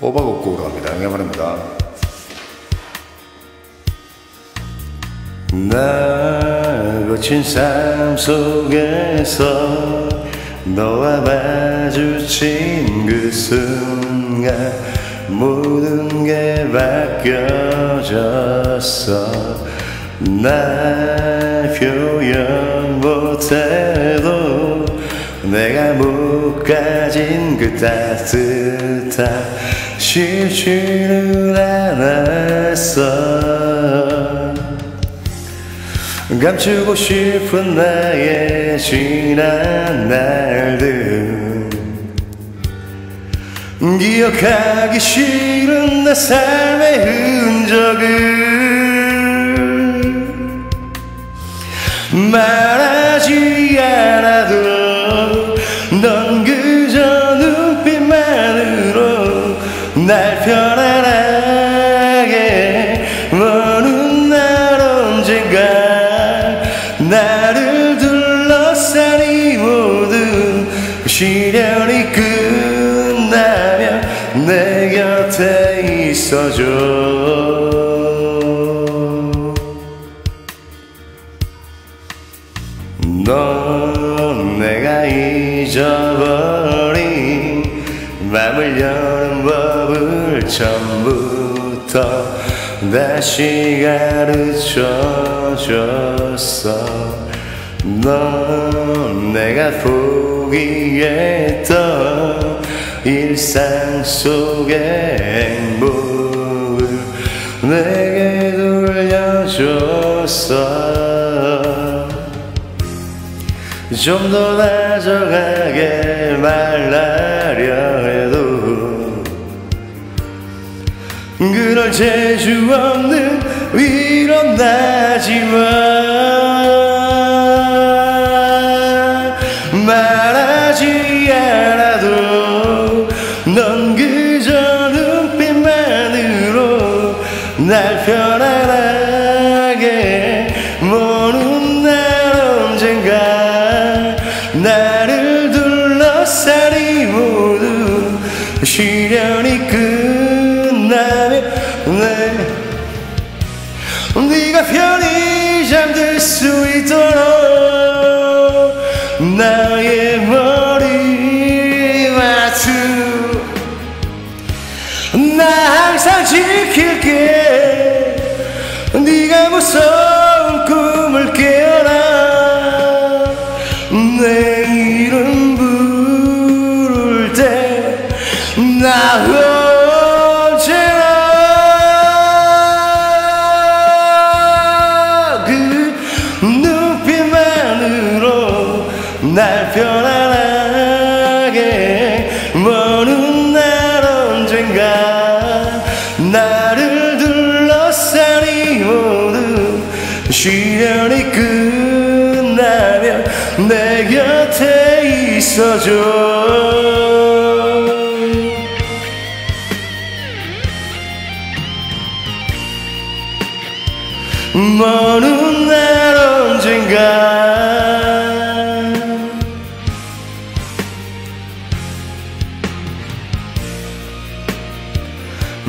호박옥국으로 갑니다. 영해바랍니다. 날 거친 삶 속에서 너와 마주친 그 순간 모든 게 바뀌어졌어 날 표현 못해 따뜻한 쉬지는 않았어. 감추고 싶은 나의 지난 날들. 기억하기 싫은 내 삶의 흔적을 말하지 않아도 날 편안하게 보는 날 언젠가 나를 둘러싼 이 모든 시련이 끝나면 내 곁에 있어줘. 넌 내가 잊어버린 맘을 열어 처음부터 다시 가르쳐줬어. 넌 내가 포기했던 일상 속의 행복을 내게 돌려줬어. 좀 더 나아가게 말하려 그럴 재주 없는 위로 나지만 말하지 않아도 넌 그저 눈빛만으로 날 편안하게 모는 날 언젠가 나를 둘러싸리 모두 시련이 끝. 네. 네가 편히 잠들 수 있도록 나의 머리 마주 나 항상 지킬게. 네가 무서운 꿈을 깨어라 내 이름 부를 때나 날 편안하게 먼 훗날 언젠가 나를 둘러싸니 모든 시련이 끝나면 내 곁에 있어줘. 먼 훗날 언젠가